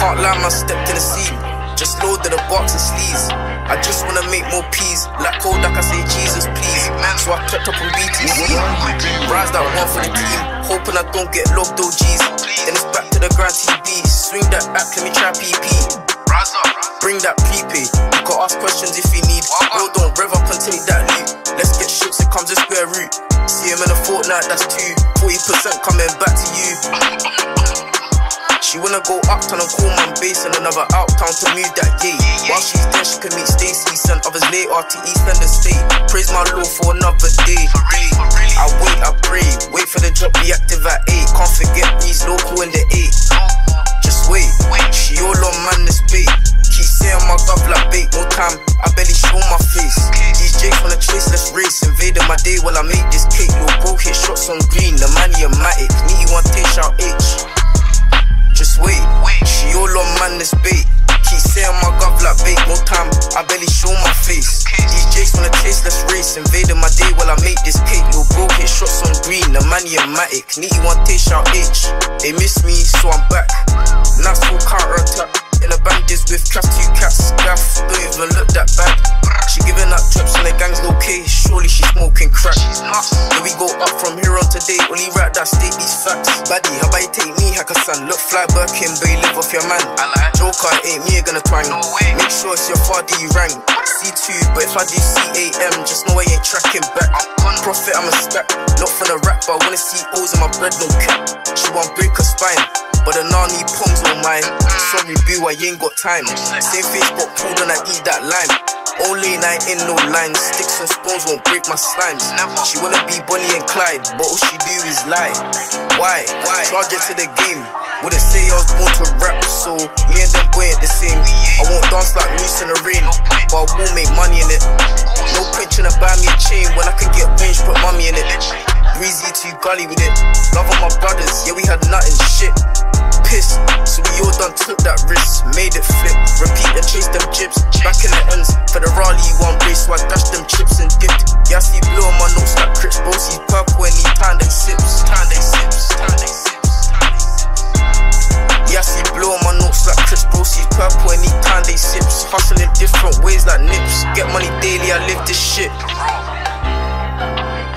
Can't lie, man, stepped in the scene. Just loaded the box and sleeves. I just wanna make more peas. Like Kodak, I say Jesus, please. So I crept up on BTC. Rise that one for the team. Hoping I don't get logged OGs. Then it's back to the Grand TV. Swing that app, let me try PP. Bring that PP. You can ask questions if you need. Bro, don't rev up until that loot. Let's get shoots, it comes a square root. See him in a fortnight, that's two. 40% coming back to you. She wanna go uptown and call my base and another outtown to move that gate. While she's there, she can meet Stacy, send others later to East End State. Praise my Lord for another day. I wait, I pray, wait for the drop, be active at 8. Can't forget these local in the 8. Just wait, she all on man, this bait. Keep saying my gov like bait, no time, I barely show my face. These Jakes wanna chase, let's race. Invading my day while I make this cake. Little bro hit shots on green, the bait, time, I barely show my face. These Jakes wanna chase, let's race. Invading my day while I make this cake. Little bro hit shots on green, the a matic. Need one take shout H. They miss me, so I'm back. Nice full Only rap that state these facts. Baddie, how about you take me, Hakkasan? Look fly Birkin, but you live off your man. Joker ain't me, gonna twang. Make sure it's your father you rang. C2, but if I do CAM, just know I ain't tracking back. I'm Profit, I'm a stack. Not for the rap, but I wanna see O's in my bread, no cap. She want break her spine. But the nani pongs on mine. Sorry, boo, I ain't got time. Same face got pulled and I eat that lime. Only night in no lines. Sticks and stones won't break my slimes. She wanna be Bonnie and Clyde, but all she do is lie. Why? Why? Charge it to the game. Wouldn't say I was born to rap, so me and them boy ain't the same. I won't dance like moose in the rain, but I will make money in it. No point trying to buy me a chain when I can get range, put mommy in it. Breezy too gully with it. Love of my brothers, yeah, we had nothing shit. Pissed, so we all done took that Yeah, I see blue on my notes like Chris Bossy, purple anytime they sips. Time sips, time they sips, time they sips. Yeah, I see blue on my notes like Chris Bossy, purple anytime they sips. Hustling different ways like nips. Get money daily, I live this shit.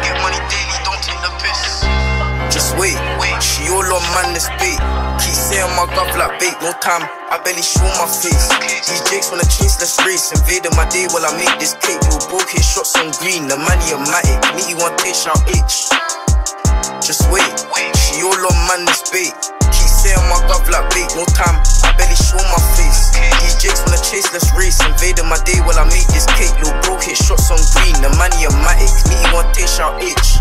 Get money daily, don't take the piss. Just wait, wait. She man, this bait. Keep saying my gov like bait, no time. I barely show my face. These Jakes wanna chase, let's race. Invading my day while I make this cake. Little bro hit shots on green, the money a matic. Me one take shout itch. Just wait. She all on man, this bait. Keep saying my gov like bait, no time. I barely show my face. These Jakes wanna chase, let's race. Invading my day while I make this cake. Little bro hit shots on green, the money a matic. Me one take shout H.